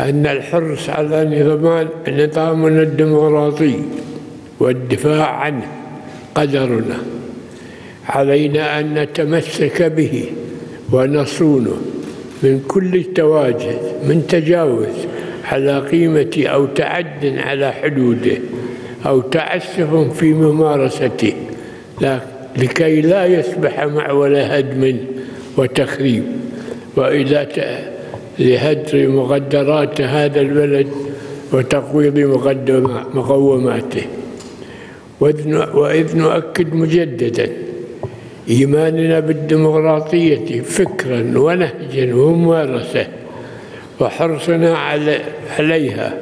أن الحرص على نظام نظامنا الديمقراطي والدفاع عنه قدرنا. علينا أن نتمسك به ونصونه من كل التواجد من تجاوز على قيمة أو تعد على حدوده أو تعسف في ممارسته لكي لا يصبح معول هدم وتخريب. وإلى لهدر مقدرات هذا البلد وتقويض مقوماته. وإذ نؤكد مجددا إيماننا بالديمقراطية فكرا ونهجا وممارسة وحرصنا عليها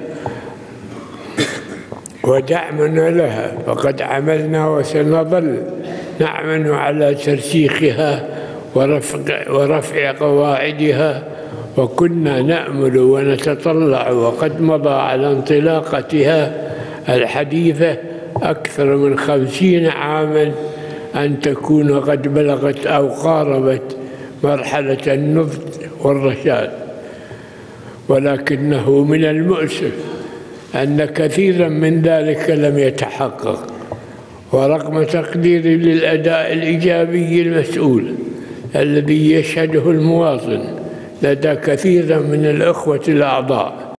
ودعمنا لها. فقد عملنا وسنظل نعمل على ترسيخها ورفع, ورفع قواعدها وكنا نأمل ونتطلع وقد مضى على انطلاقتها الحديثة أكثر من خمسين عاماً أن تكون قد بلغت أو قاربت مرحلة النضج والرشاد. ولكنه من المؤسف أن كثيرا من ذلك لم يتحقق ورغم تقديري للأداء الإيجابي المسؤول الذي يشهده المواطن لدى كثير من الأخوة الأعضاء.